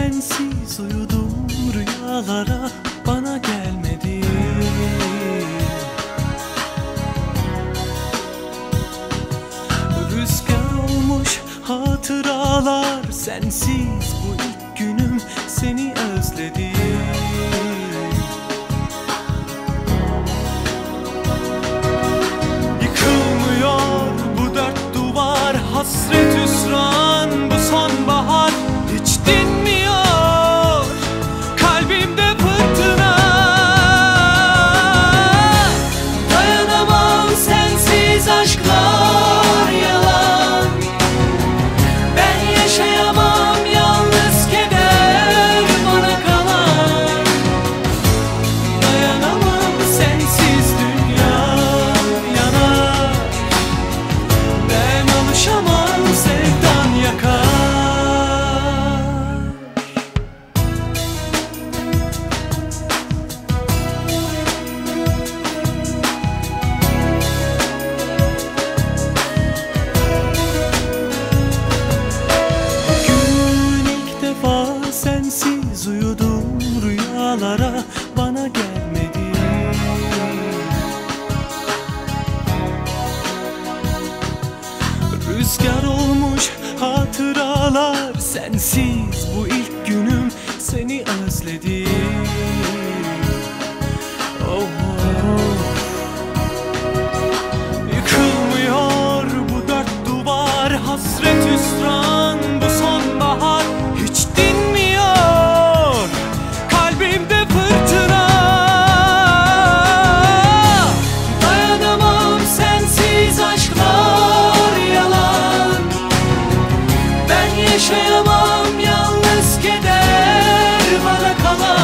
Sensiz uyudum rüyalara bana gelmedi. Rüzgar olmuş hatıralar sensiz bu ilk günüm seni özledim sensiz uyudum rüyalara bana gelmedi. Rüzgar olmuş hatıralar sensiz bu ilk günüm seni özledim 我的渴望。